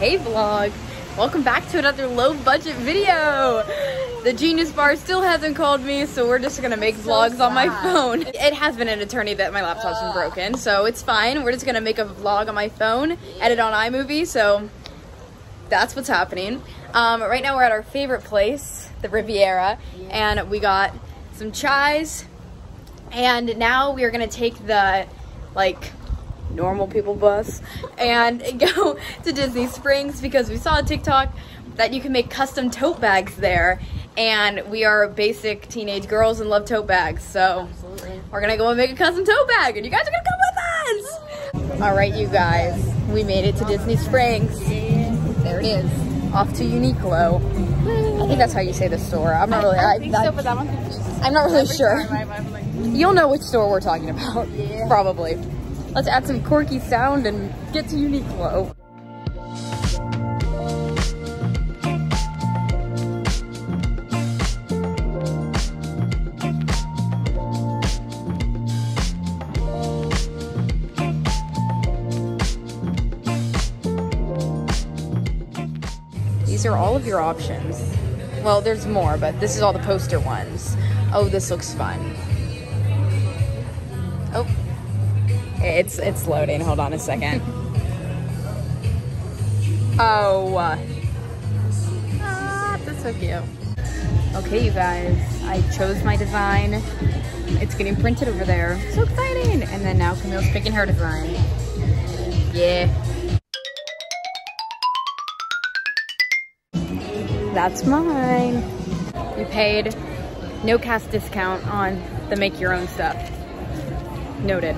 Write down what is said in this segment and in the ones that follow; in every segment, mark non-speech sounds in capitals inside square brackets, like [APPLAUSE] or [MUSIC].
Hey vlog! Welcome back to another low budget video! The Genius Bar still hasn't called me, so we're just gonna make so vlogs sad. on my phone. [LAUGHS] It has been an eternity that my laptop's been broken, so it's fine. We're just gonna make a vlog on my phone, edit on iMovie, so that's what's happening. Um, right now we're at our favorite place, the Riviera, and we got some chais, and now we are gonna take the, like, normal people bus and [LAUGHS] go to Disney Springs because we saw a TikTok that you can make custom tote bags there and we are basic teenage girls and love tote bags so Absolutely. we're gonna go and make a custom tote bag and you guys are gonna come with us! All right you guys we made it to Disney Springs. There it is off to Uniqlo. I think that's how you say the store. I'm not really I, I think I, so but that one I'm not really sure. you'll know which store we're talking about yeah. probably Let's add some quirky sound and get to Uniqlo. These are all of your options. Well, there's more, but this is all the poster ones. Oh, this looks fun. Oh, it's it's loading. Hold on a second. oh. Ah, that's so cute. Okay, you guys. I chose my design. It's getting printed over there. So exciting! And then now Camille's picking her design. Yeah. That's mine. You paid no cast discount on the make your own stuff. Noted.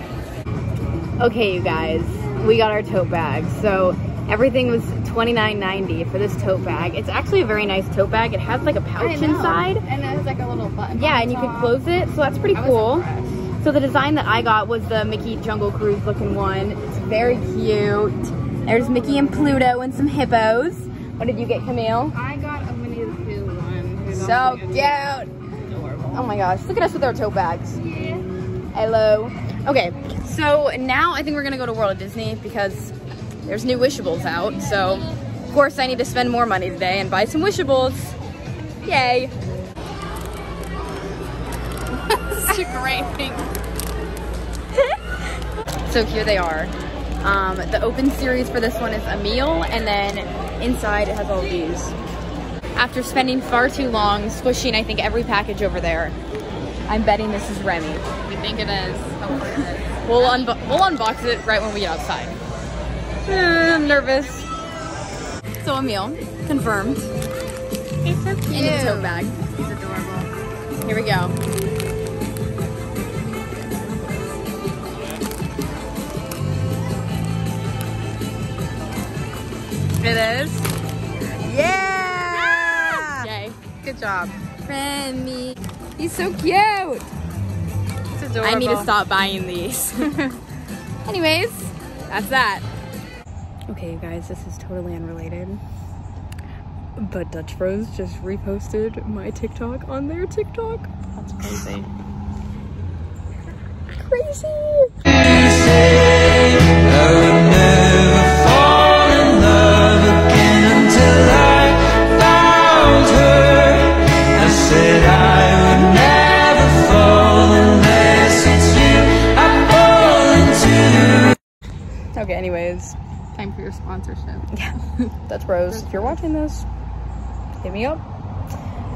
Okay, you guys, we got our tote bag. So everything was $29.90 for this tote bag. It's actually a very nice tote bag. It has like a pouch inside. And it has like a little button. Yeah, and you can close it. So that's pretty cool. So the design that I got was the Mickey Jungle Cruise looking one. It's very cute. There's Mickey and Pluto and some hippos. What did you get, Camille? I got a Winnie the Pooh one. So cute. Adorable. Oh my gosh, look at us with our tote bags. Yeah. Hello. Okay, so now I think we're gonna go to World of Disney because there's new Wishables out. So of course I need to spend more money today and buy some Wishables. Yay. [LAUGHS] Such great thing. so here they are. Um, the open series for this one is a meal and then inside it has all these. After spending far too long squishing I think every package over there, I'm betting this is Remy. You think it is? [LAUGHS] We'll, unbo we'll unbox it right when we get outside. I'm nervous. So Emile, confirmed. It's so cute. In the tote bag. He's adorable. Here we go. It is? Yeah! Ah! Yay. Good job. Remy. He's so cute adorable. I need to stop buying these. [LAUGHS] Anyways, that's that. Okay, you guys, this is totally unrelated. But Dutch Bros just reposted my TikTok on their TikTok. That's crazy. Crazy! Okay, anyways. Time for your sponsorship. [LAUGHS] Yeah. Dutch Bros. If you're watching this, hit me up.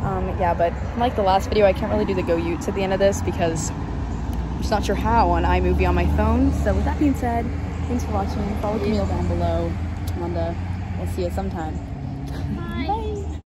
Um, yeah, but like the last video, I can't really do the Go Utes at the end of this because I'm just not sure how on iMovie on my phone. So with that being said, thanks for watching. Follow Camille down below. And uh, we'll see you sometime.